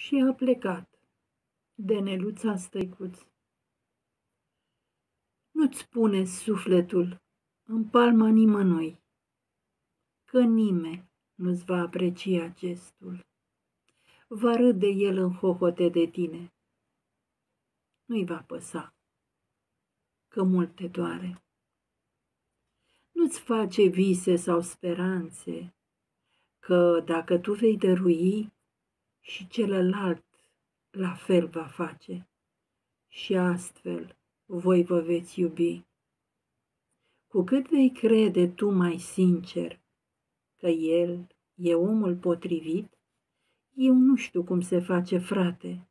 și a plecat de neluța stăicuț. Nu-ți pune sufletul în palma nimănui, că nimeni nu-ți va aprecia gestul. Va râde el în hohote de tine. Nu-i va păsa, că mult te doare. Nu-ți face vise sau speranțe, că dacă tu vei dărui, și celălalt la fel va face și astfel voi vă veți iubi. Cu cât vei crede tu mai sincer că el e omul potrivit, eu nu știu cum se face, frate,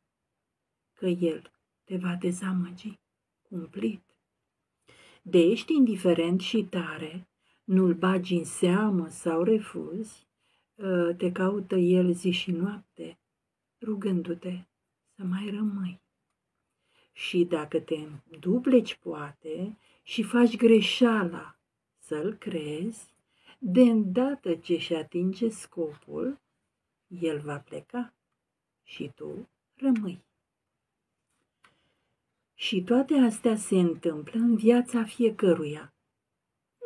că el te va dezamăgi cumplit. De ești indiferent și tare, nu-l bagi în seamă sau refuzi, ă, te caută el zi și noapte, rugându-te să mai rămâi. Și dacă te dupleci poate și faci greșeala să-l crezi, de îndată ce și atinge scopul, el va pleca și tu rămâi. Și toate astea se întâmplă în viața fiecăruia.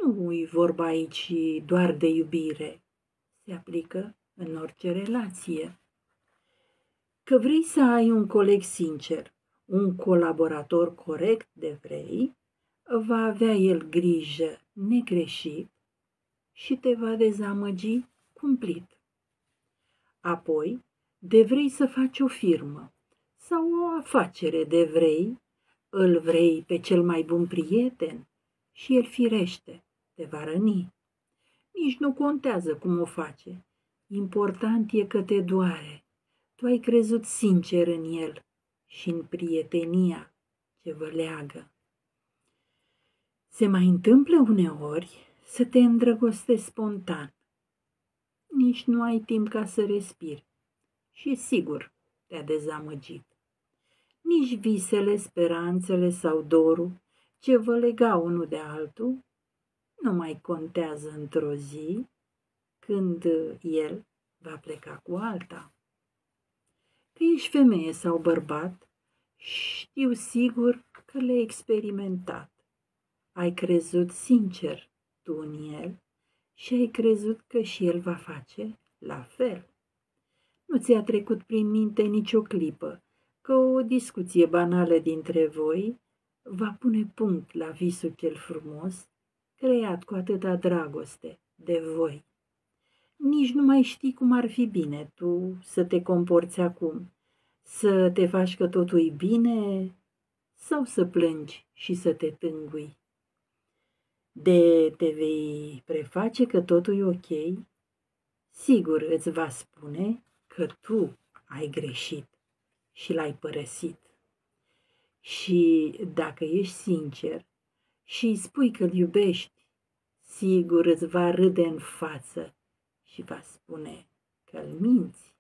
Nu e vorba aici doar de iubire, se aplică în orice relație că vrei să ai un coleg sincer, un colaborator corect de vrei, va avea el grijă negreșit și te va dezamăgi cumplit. Apoi, de vrei să faci o firmă sau o afacere de vrei, îl vrei pe cel mai bun prieten și el firește, te va răni. Nici nu contează cum o face, important e că te doare tu ai crezut sincer în el și în prietenia ce vă leagă. Se mai întâmplă uneori să te îndrăgostezi spontan. Nici nu ai timp ca să respiri și sigur te-a dezamăgit. Nici visele, speranțele sau dorul ce vă lega unul de altul nu mai contează într-o zi când el va pleca cu alta că ești femeie sau bărbat, știu sigur că le-ai experimentat. Ai crezut sincer tu în el și ai crezut că și el va face la fel. Nu ți-a trecut prin minte nicio clipă că o discuție banală dintre voi va pune punct la visul cel frumos, creat cu atâta dragoste de voi nici nu mai știi cum ar fi bine tu să te comporți acum, să te faci că totul e bine sau să plângi și să te tângui. De te vei preface că totul e ok, sigur îți va spune că tu ai greșit și l-ai părăsit. Și dacă ești sincer și îi spui că îl iubești, sigur îți va râde în față și va spune că îl minți.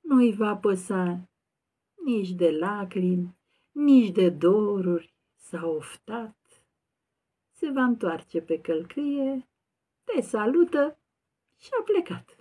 Nu-i va păsa nici de lacrimi, nici de doruri s-a oftat. Se va întoarce pe călcâie, te salută și a plecat.